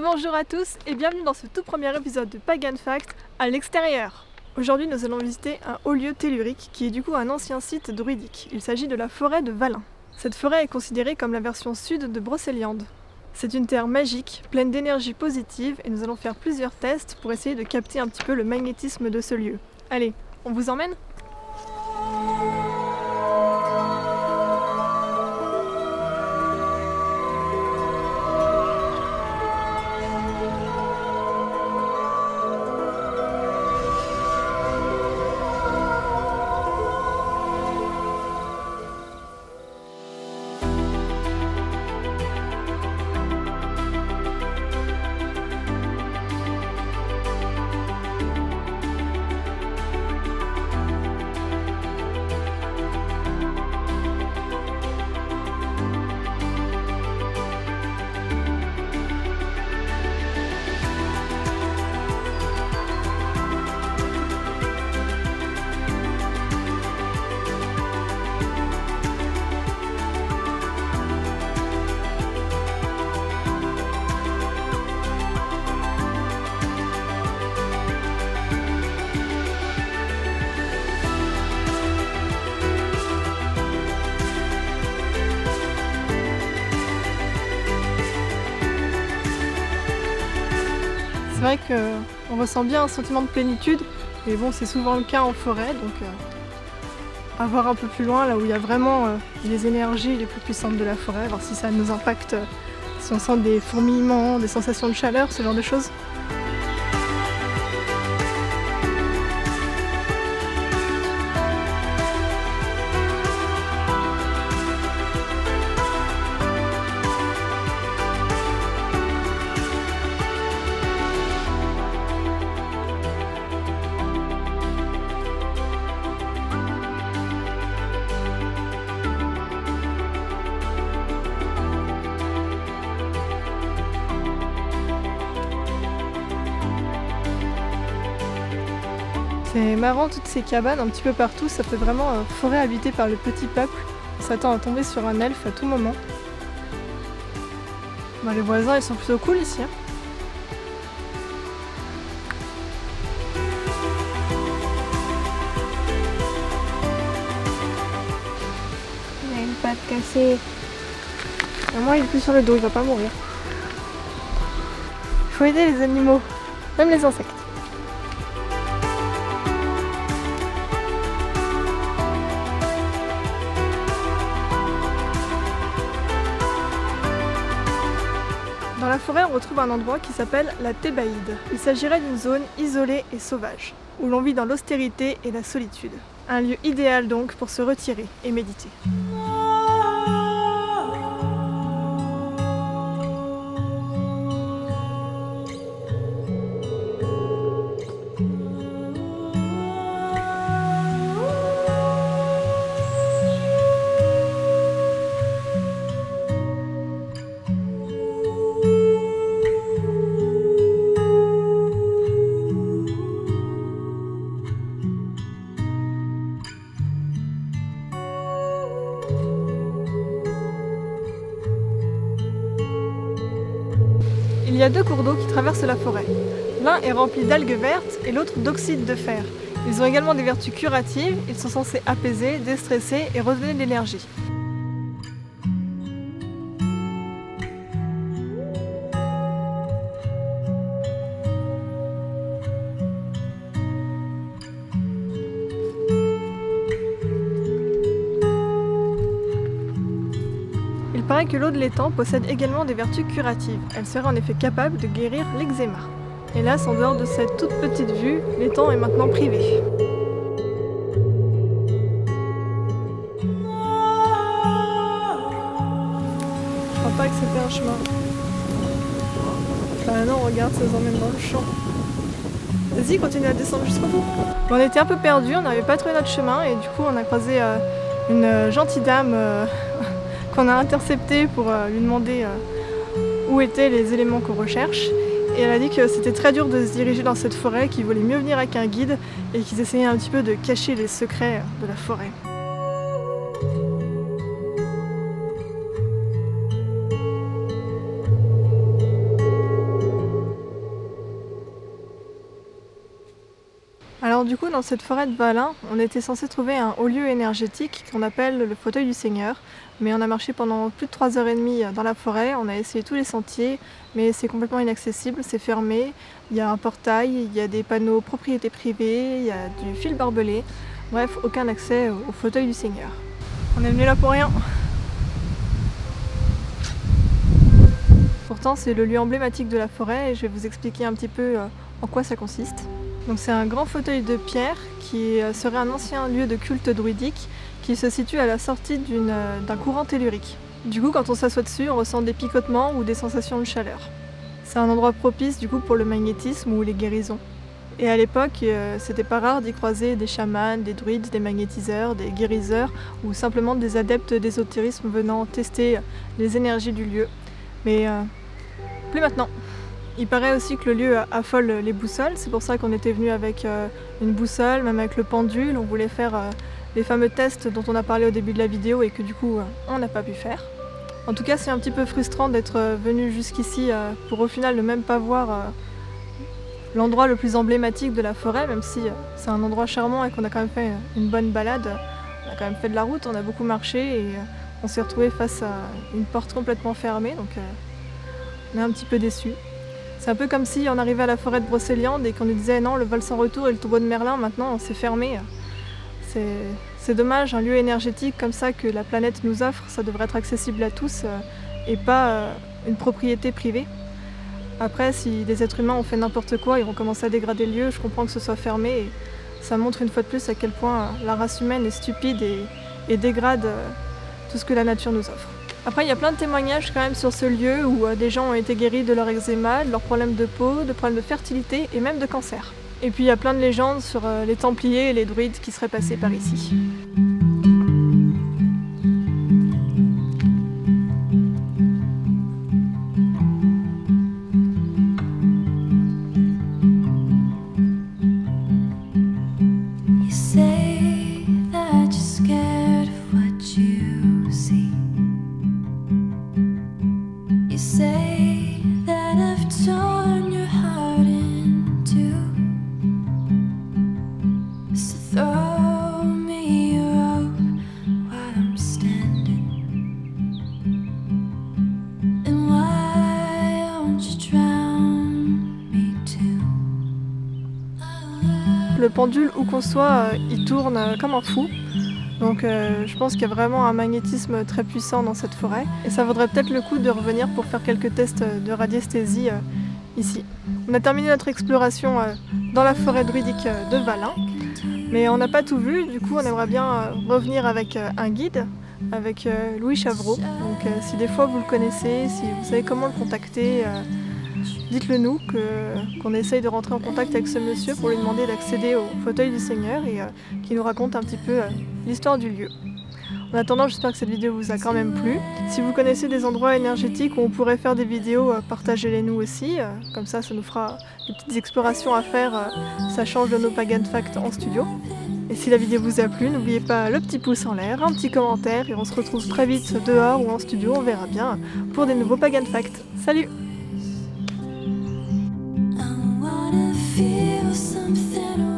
Bonjour à tous et bienvenue dans ce tout premier épisode de Pagan Fact à l'extérieur. Aujourd'hui, nous allons visiter un haut lieu tellurique qui est du coup un ancien site druidique. Il s'agit de la forêt de Valin. Cette forêt est considérée comme la version sud de Brocéliande. C'est une terre magique, pleine d'énergie positive et nous allons faire plusieurs tests pour essayer de capter un petit peu le magnétisme de ce lieu. Allez, on vous emmène? C'est vrai qu'on ressent bien un sentiment de plénitude, et bon, c'est souvent le cas en forêt, donc euh, à voir un peu plus loin, là où il y a vraiment euh, les énergies les plus puissantes de la forêt, voir si ça nous impacte, euh, si on sent des fourmillements, des sensations de chaleur, ce genre de choses. C'est marrant toutes ces cabanes un petit peu partout, ça fait vraiment euh, forêt habitée par le petit peuple. On s'attend à tomber sur un elfe à tout moment. Bah, les voisins ils sont plutôt cool ici. hein. Il a une patte cassée. Au moins il est plus sur le dos, il va pas mourir. Il faut aider les animaux, même les insectes. Forêt, on retrouve un endroit qui s'appelle la Thébaïde. Il s'agirait d'une zone isolée et sauvage, où l'on vit dans l'austérité et la solitude. Un lieu idéal donc pour se retirer et méditer. Il y a deux cours d'eau qui traversent la forêt. L'un est rempli d'algues vertes et l'autre d'oxyde de fer. Ils ont également des vertus curatives, ils sont censés apaiser, déstresser et redonner de l'énergie. Que l'eau de l'étang possède également des vertus curatives. Elle serait en effet capable de guérir l'eczéma. Hélas, en dehors de cette toute petite vue, l'étang est maintenant privé. Je crois pas que c'était un chemin. Enfin non, regarde, ça nous emmène dans le champ. Vas-y, continue à descendre jusqu'au bout. On était un peu perdus, on n'avait pas trouvé notre chemin et du coup on a croisé euh, une euh, gentille dame euh, qu'on a interceptée pour euh, lui demander euh, où étaient les éléments qu'on recherche. Et elle a dit que c'était très dur de se diriger dans cette forêt, qu'il valait mieux venir avec un guide et qu'ils essayaient un petit peu de cacher les secrets de la forêt. Du coup, dans cette forêt de Valin, on était censé trouver un haut lieu énergétique qu'on appelle le fauteuil du Seigneur. Mais on a marché pendant plus de 3 heures et demie dans la forêt, on a essayé tous les sentiers, mais c'est complètement inaccessible, c'est fermé. Il y a un portail, il y a des panneaux propriété privée, il y a du fil barbelé. Bref, aucun accès au fauteuil du Seigneur. On est venu là pour rien. Pourtant, c'est le lieu emblématique de la forêt et je vais vous expliquer un petit peu euh, en quoi ça consiste. C'est un grand fauteuil de pierre qui euh, serait un ancien lieu de culte druidique qui se situe à la sortie euh, d'un courant tellurique. Du coup, quand on s'assoit dessus, on ressent des picotements ou des sensations de chaleur. C'est un endroit propice du coup pour le magnétisme ou les guérisons. Et à l'époque, c'était pas rare d'y croiser des chamans, des druides, des magnétiseurs, des guériseurs ou simplement des adeptes d'ésotérisme venant tester les énergies du lieu. Mais plus maintenant. Il paraît aussi que le lieu affole les boussoles, c'est pour ça qu'on était venu avec euh, une boussole, même avec le pendule. On voulait faire euh, les fameux tests dont on a parlé au début de la vidéo et que du coup euh, on n'a pas pu faire. En tout cas, c'est un petit peu frustrant d'être venu jusqu'ici pour au final ne même pas voir l'endroit le plus emblématique de la forêt, même si c'est un endroit charmant et qu'on a quand même fait une bonne balade. On a quand même fait de la route, on a beaucoup marché et on s'est retrouvé face à une porte complètement fermée, donc on est un petit peu déçus. C'est un peu comme si on arrivait à la forêt de Brocéliande et qu'on nous disait non, le vol sans retour et le tombeau de Merlin, maintenant c'est fermé. C'est dommage, un lieu énergétique comme ça que la planète nous offre, ça devrait être accessible à tous euh, et pas euh, une propriété privée. Après, si des êtres humains ont fait n'importe quoi, ils vont commencer à dégrader le lieu, je comprends que ce soit fermé et ça montre une fois de plus à quel point la race humaine est stupide et dégrade euh, tout ce que la nature nous offre. Après, il y a plein de témoignages quand même sur ce lieu où euh, des gens ont été guéris de leur eczéma, de leurs problèmes de peau, de problèmes de fertilité et même de cancer. Et puis il y a plein de légendes sur euh, les Templiers et les druides qui seraient passés par ici. Le pendule, où qu'on soit, euh, il tourne euh, comme un fou. Donc euh, je pense qu'il y a vraiment un magnétisme très puissant dans cette forêt. Et ça vaudrait peut-être le coup de revenir pour faire quelques tests de radiesthésie ici. On a terminé notre exploration dans la forêt druidique de Valin. Mais on n'a pas tout vu, du coup on aimerait bien revenir avec un guide, avec Louis Chavreau. Donc si des fois vous le connaissez, si vous savez comment le contacter, dites-le nous, qu'on essaye de rentrer en contact avec ce monsieur pour lui demander d'accéder au fauteuil du Seigneur et euh, qu'il nous raconte un petit peu euh, l'histoire du lieu. En attendant, j'espère que cette vidéo vous a quand même plu. Si vous connaissez des endroits énergétiques où on pourrait faire des vidéos, euh, partagez-les nous aussi. comme ça, ça nous fera des petites explorations à faire. ça change de nos Pagan Facts en studio. Et si la vidéo vous a plu, n'oubliez pas le petit pouce en l'air, un petit commentaire et on se retrouve très vite dehors ou en studio, on verra bien, pour des nouveaux Pagan Facts. Salut feel something